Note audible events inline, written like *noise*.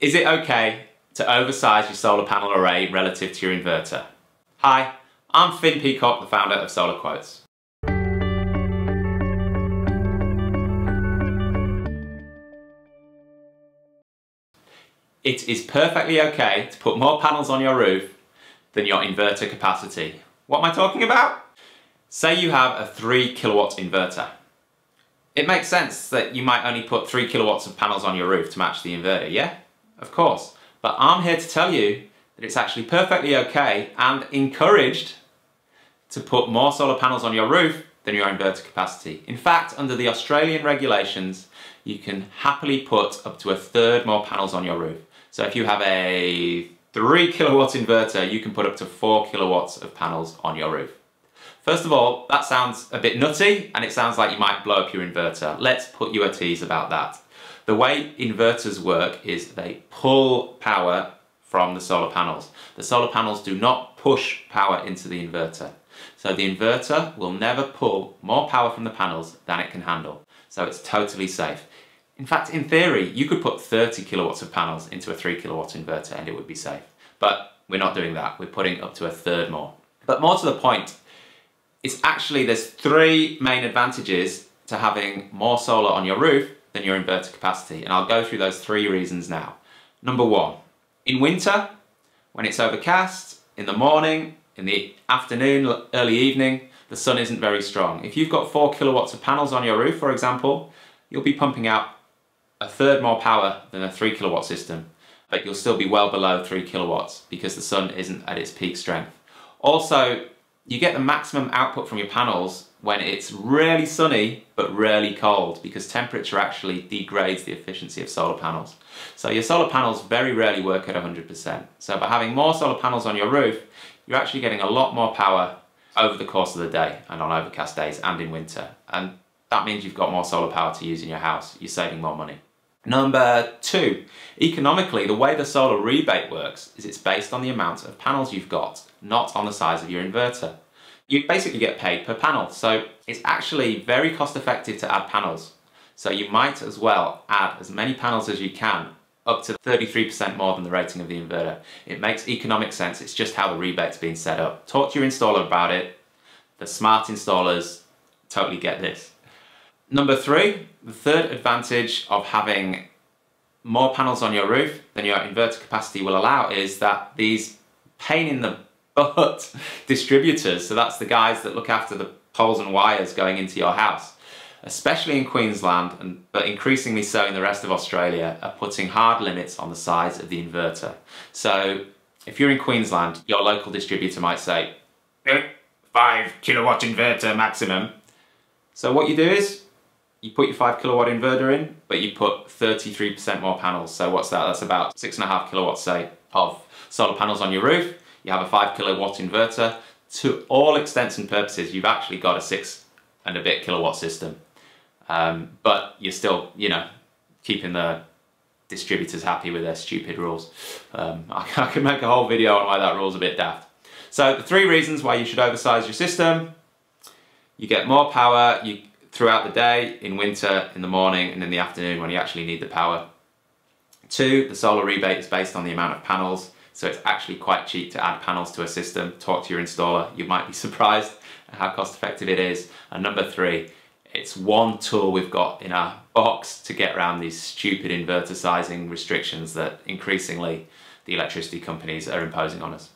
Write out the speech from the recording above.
Is it okay to oversize your solar panel array relative to your inverter? Hi, I'm Finn Peacock, the founder of SolarQuotes. It is perfectly okay to put more panels on your roof than your inverter capacity. What am I talking about? Say you have a 3 kilowatt inverter. It makes sense that you might only put 3 kilowatts of panels on your roof to match the inverter, yeah? Of course. But I'm here to tell you that it's actually perfectly okay and encouraged to put more solar panels on your roof than your inverter capacity. In fact, under the Australian regulations, you can happily put up to a third more panels on your roof. So if you have a 3 kilowatt inverter, you can put up to 4 kilowatts of panels on your roof. First of all, that sounds a bit nutty and it sounds like you might blow up your inverter. Let's put you at ease about that. The way inverters work is they pull power from the solar panels. The solar panels do not push power into the inverter. So the inverter will never pull more power from the panels than it can handle. So it's totally safe. In fact, in theory, you could put 30 kilowatts of panels into a 3 kilowatt inverter and it would be safe. But we're not doing that. We're putting up to a third more. But more to the point, it's actually, there's three main advantages to having more solar on your roof than your inverter capacity. And I'll go through those three reasons now. Number one, in winter, when it's overcast, in the morning, in the afternoon, early evening, the sun isn't very strong. If you've got four kilowatts of panels on your roof, for example, you'll be pumping out a third more power than a three kilowatt system, but you'll still be well below three kilowatts because the sun isn't at its peak strength. Also, you get the maximum output from your panels when it's really sunny but really cold because temperature actually degrades the efficiency of solar panels. So your solar panels very rarely work at 100%. So by having more solar panels on your roof, you're actually getting a lot more power over the course of the day and on overcast days and in winter. And that means you've got more solar power to use in your house. You're saving more money. Number two, economically, the way the solar rebate works is it's based on the amount of panels you've got, not on the size of your inverter. You basically get paid per panel, so it's actually very cost effective to add panels. So you might as well add as many panels as you can, up to 33% more than the rating of the inverter. It makes economic sense, it's just how the rebate's been set up. Talk to your installer about it. The smart installers totally get this. Number three, the third advantage of having more panels on your roof than your inverter capacity will allow is that these pain in the *laughs* butt distributors, so that's the guys that look after the poles and wires going into your house, especially in Queensland, and but increasingly so in the rest of Australia, are putting hard limits on the size of the inverter. So if you're in Queensland, your local distributor might say, eh, 5 kilowatt inverter maximum. So what you do is you put your 5 kilowatt inverter in, but you put 33% more panels. So what's that? That's about 6.5 kilowatts, say, of solar panels on your roof. You have a 5 kilowatt inverter. To all extents and purposes, you've actually got a 6 and a bit kilowatt system. Um, but you're still, you know, keeping the distributors happy with their stupid rules. Um, *laughs* I, I could make a whole video on why that rule's a bit daft. So the three reasons why you should oversize your system. You get more power, you throughout the day, in winter, in the morning, and in the afternoon when you actually need the power. Two, the solar rebate is based on the amount of panels, so it's actually quite cheap to add panels to a system. Talk to your installer, you might be *laughs* surprised at how cost effective it is. And number three, it's one tool we've got in our box to get around these stupid inverter sizing restrictions that increasingly the electricity companies are imposing on us.